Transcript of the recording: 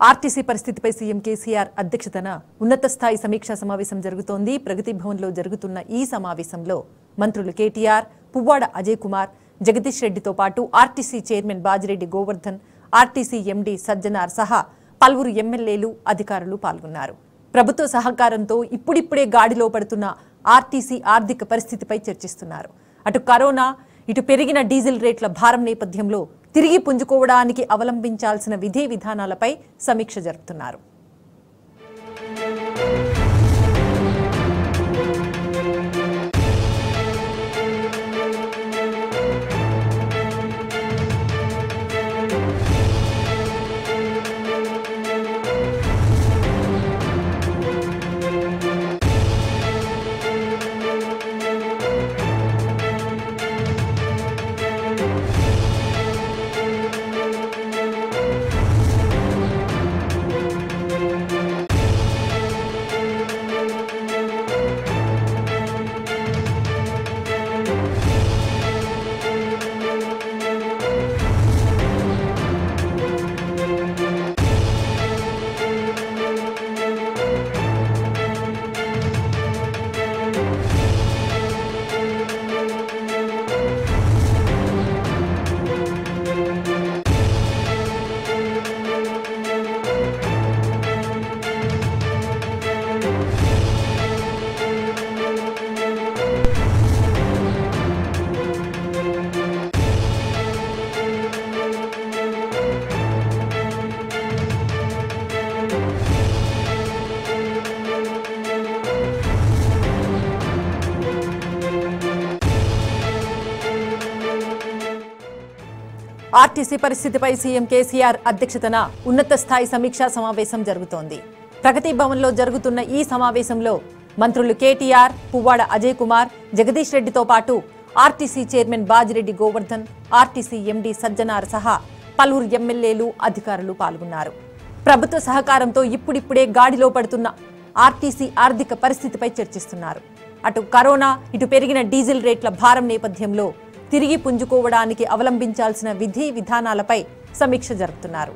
RTC పరిస్థితిపై CM KCR అధ్యక్షతన ఉన్నత స్థాయి సమీక్షా సమావేశం జరుగుతోంది. ప్రగతి భవన్లో జరుగుతున్న ఈ సమావేశంలో మంత్రులు కేటీఆర్ పువ్వాడ అజయ్ కుమార్ జగదీష్ రెడ్డితో పాటు RTC chairman Bajireddy Govardhan RTC MD Sajjanar సహా పలువురు ఎమ్మెల్యేలు అధికారులు పాల్గొన్నారు. ప్రభుత్వ సహకారంతో ఇప్పుడిప్పుడే గాడిలో పడుతున్న ఆర్టీసీ ఆర్థిక పరిస్థితిపై చర్చిస్తున్నారు. అటు కరోనా ఇటు పెరిగిన డీజిల్ రేట్ల భారం నేపథ్యంలో తిరిగి పుంజుకోవడానికి అవలంబించాల్సిన విధి విధానాలపై సమీక్ష జరుపుతున్నారు. ఆర్టీసీ పరిస్థితిపై సీఎం కేసీఆర్ అధ్యక్షతన ఉన్నత స్థాయి సమీక్షా సమావేశం జరుగుతోంది. ప్రగతి భవన్లో జరుగుతున్న ఈ సమావేశంలో మంత్రులు కేటీఆర్ పువ్వాడ అజయ్ కుమార్ జగదీష్ రెడ్డితో పాటు RTC chairman Bajireddy Govardhan RTC MD Sajjanar సహా పలువురు ఎమ్మెల్యేలు అధికారులు పాల్గొన్నారు. ప్రభుత్వ సహకారంతో ఇప్పుడిప్పుడే గాడిలో పడుతున్న ఆర్టీసీ ఆర్థిక పరిస్థితిపై చర్చిస్తున్నారు. అటు కరోనా ఇటు పెరిగిన డీజిల్ రేట్ల భారం నేపథ్యంలో తిరిగి పుంజుకోవడానికి అవలంబించాల్సిన విధి విధానాలపై సమీక్ష జరుపుతున్నారు.